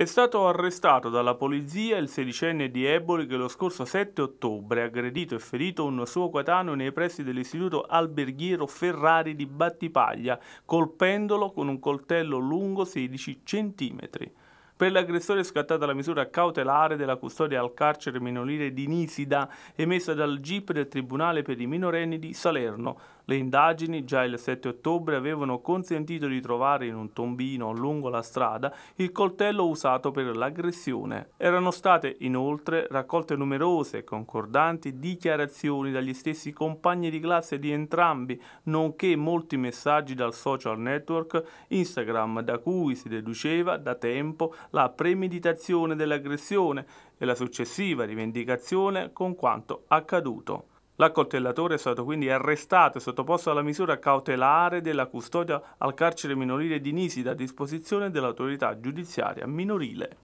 È stato arrestato dalla polizia il sedicenne di Eboli che lo scorso 7 ottobre ha aggredito e ferito un suo coetaneo nei pressi dell'istituto alberghiero Ferrari di Battipaglia, colpendolo con un coltello lungo 16 centimetri. Per l'aggressore è scattata la misura cautelare della custodia al carcere minorile di Nisida emessa dal GIP del Tribunale per i minorenni di Salerno. Le indagini già il 7 ottobre avevano consentito di trovare in un tombino lungo la strada il coltello usato per l'aggressione. Erano state inoltre raccolte numerose e concordanti dichiarazioni dagli stessi compagni di classe di entrambi, nonché molti messaggi dal social network Instagram da cui si deduceva da tempo la premeditazione dell'aggressione e la successiva rivendicazione con quanto accaduto. L'accoltellatore è stato quindi arrestato e sottoposto alla misura cautelare della custodia al carcere minorile di Nisida a disposizione dell'autorità giudiziaria minorile.